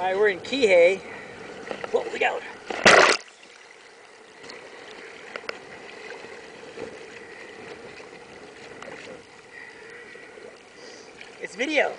Alright, we're in Kihei. Whoa, look out. It's video.